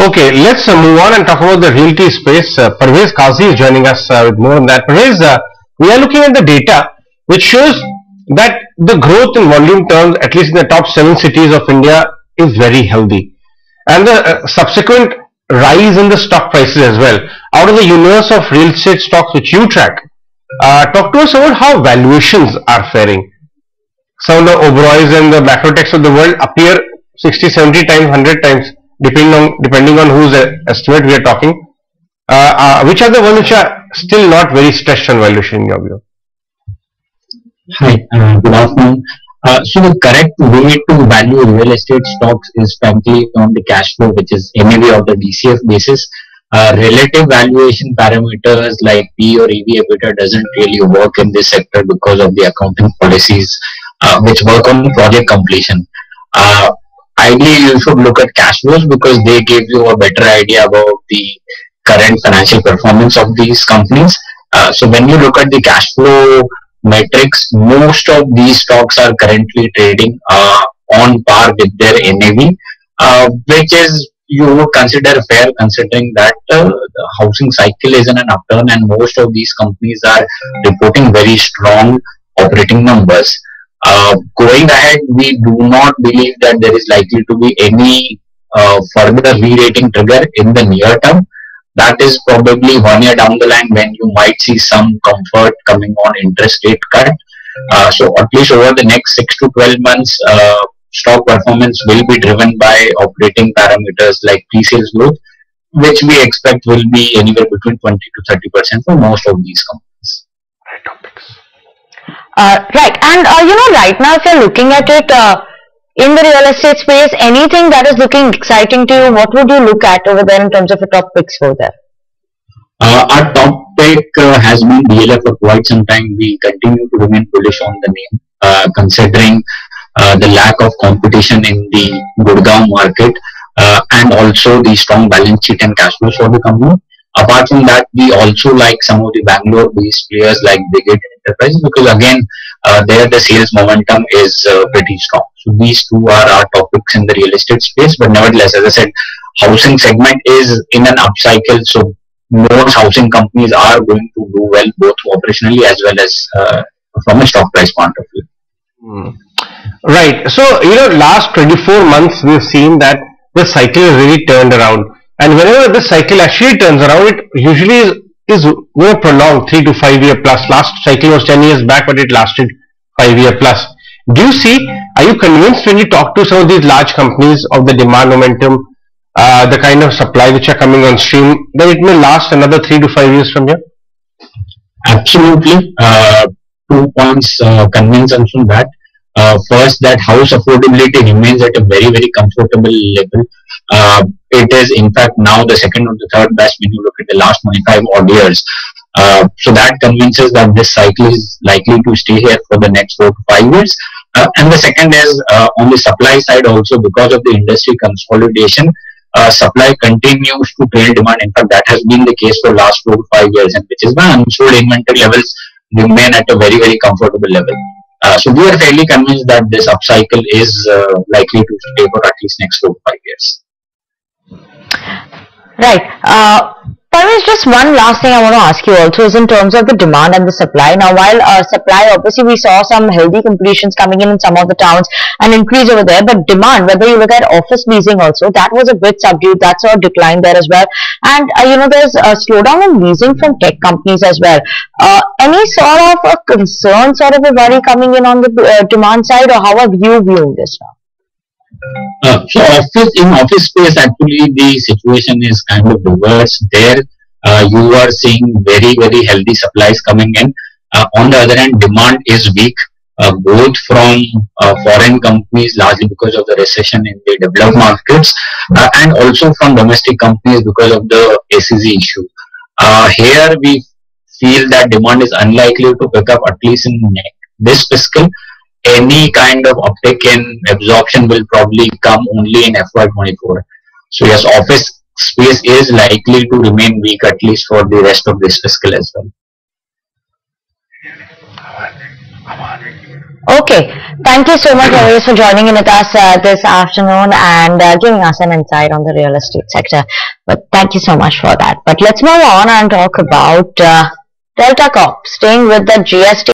Okay, let's uh, move on and talk about the realty space. Uh, Parvez Qazi is joining us uh, with more on that. Parvez, uh, we are looking at the data which shows that the growth in volume terms, at least in the top seven cities of India, is very healthy. And the uh, subsequent rise in the stock prices as well. Out of the universe of real estate stocks which you track, uh, talk to us about how valuations are faring. Some of the Oberoi's and the Macrotechs of the world appear 60, 70 times, 100 times depending on depending on whose estimate we are talking. Uh, uh, which are the ones which are still not very stretched on valuation in your view? Hi, uh, good afternoon. Uh, so the correct way to value real estate stocks is frankly on the cash flow, which is NAV or the DCF basis. Uh, relative valuation parameters like P or EV EBITDA doesn't really work in this sector because of the accounting policies uh, which work on project completion. Ideally you should look at cash flows because they give you a better idea about the current financial performance of these companies. Uh, so when you look at the cash flow metrics, most of these stocks are currently trading uh, on par with their NAV, uh, which is you would consider fair considering that uh, the housing cycle is in an upturn and most of these companies are reporting very strong operating numbers. Uh, going ahead, we do not believe that there is likely to be any uh, further re-rating trigger in the near term. That is probably one year down the line when you might see some comfort coming on interest rate cut. Uh, so at least over the next six to 12 months, uh, stock performance will be driven by operating parameters like pre-sales growth, which we expect will be anywhere between 20 to 30 percent for most of these companies. Right topics. Uh, right, and uh, you know, right now, if you're looking at it uh, in the real estate space, anything that is looking exciting to you, what would you look at over there in terms of a top picks for there? Uh, our top pick uh, has been DLF for quite some time. We continue to remain bullish on the name, uh, considering the lack of competition in the Gurgaon market and also the strong balance sheet and cash flows for the company. Apart from that, we also like some of the Bangalore-based players like Brigade Enterprises because again, uh, there the sales momentum is uh, pretty strong. So these two are our topics in the real estate space. But nevertheless, as I said, housing segment is in an upcycle. So most housing companies are going to do well both operationally as well as uh, from a stock price point of view. Hmm. Right. So you know, last 24 months we've seen that the cycle really turned around and whenever this cycle actually turns around, it usually is, is more prolonged, 3 to 5 year plus. Last cycle was 10 years back, but it lasted 5 year plus. Do you see, are you convinced when you talk to some of these large companies of the demand momentum, uh, the kind of supply which are coming on stream, that it may last another 3 to 5 years from here? Absolutely. Uh, two points uh, convince us from that. Uh, first, that house affordability remains at a very, very comfortable level. Uh, it is, in fact, now the second or the third best when you look at the last 25 odd years. Uh, so that convinces that this cycle is likely to stay here for the next four to five years. Uh, and the second is uh, on the supply side also because of the industry consolidation, uh, supply continues to trail demand. In fact, that has been the case for the last four to five years, and which is why unsold inventory levels remain at a very, very comfortable level. Uh, so we are fairly convinced that this upcycle is uh, likely to stay for at least next four to five years. Right. Uh, Parvez, just one last thing I want to ask you also is in terms of the demand and the supply. Now, while uh, supply, obviously, we saw some healthy completions coming in in some of the towns and increase over there, but demand, whether you look at office leasing also, that was a bit subdued. That saw a decline there as well. And, uh, you know, there's a slowdown in leasing from tech companies as well. Uh, any sort of a concern, sort of a worry coming in on the uh, demand side, or how are you viewing this now? Uh, so office in office space actually the situation is kind of reverse there uh, you are seeing very very healthy supplies coming in. Uh, on the other hand demand is weak uh, both from uh, foreign companies largely because of the recession in the developed markets uh, and also from domestic companies because of the SEZ issue. Here we feel that demand is unlikely to pick up at least in this fiscal any kind of uptick in absorption will probably come only in FY24. So yes, office space is likely to remain weak at least for the rest of this fiscal as well. Okay. Thank you so much, Ramesh, for joining in with us uh, this afternoon and uh, giving us an insight on the real estate sector. But thank you so much for that. But let's move on and talk about uh, Delta Corp staying with the GST